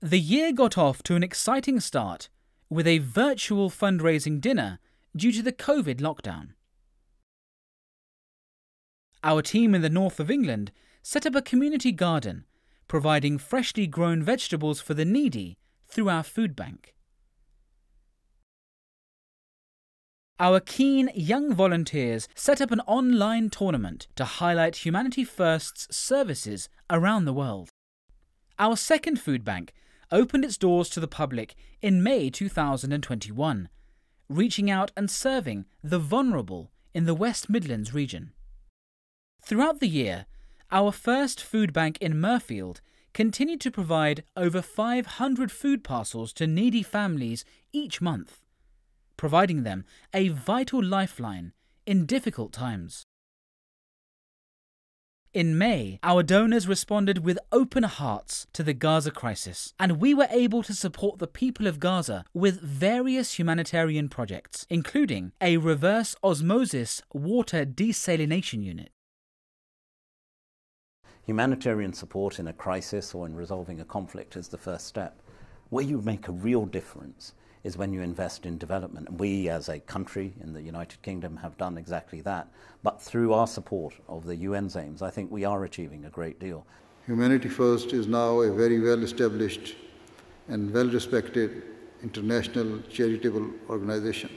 The year got off to an exciting start with a virtual fundraising dinner due to the COVID lockdown. Our team in the north of England set up a community garden, providing freshly grown vegetables for the needy through our food bank. Our keen young volunteers set up an online tournament to highlight Humanity First's services around the world. Our second food bank opened its doors to the public in May 2021, reaching out and serving the vulnerable in the West Midlands region. Throughout the year, our first food bank in Mirfield continued to provide over 500 food parcels to needy families each month, providing them a vital lifeline in difficult times. In May, our donors responded with open hearts to the Gaza crisis, and we were able to support the people of Gaza with various humanitarian projects, including a reverse osmosis water desalination unit. Humanitarian support in a crisis or in resolving a conflict is the first step. Where you make a real difference is when you invest in development. And we, as a country in the United Kingdom, have done exactly that. But through our support of the UN's aims, I think we are achieving a great deal. Humanity First is now a very well established and well respected international charitable organization.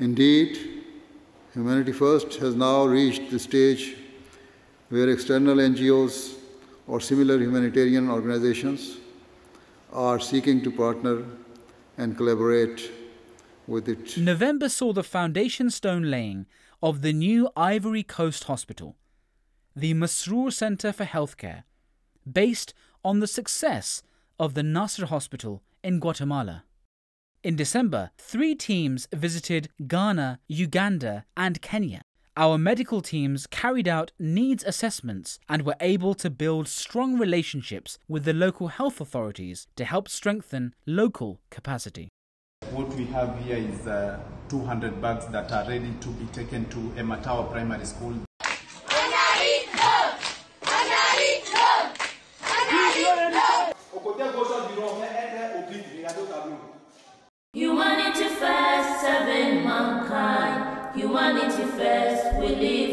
Indeed, Humanity First has now reached the stage where external NGOs or similar humanitarian organizations are seeking to partner and collaborate with it. November saw the foundation stone laying of the new Ivory Coast Hospital, the Masrour Center for Healthcare, based on the success of the Nasser Hospital in Guatemala. In December, three teams visited Ghana, Uganda, and Kenya. Our medical teams carried out needs assessments and were able to build strong relationships with the local health authorities to help strengthen local capacity. What we have here is uh, 200 bags that are ready to be taken to Ematawa Primary School. Humanity first, serving mankind. Humanity first, serve.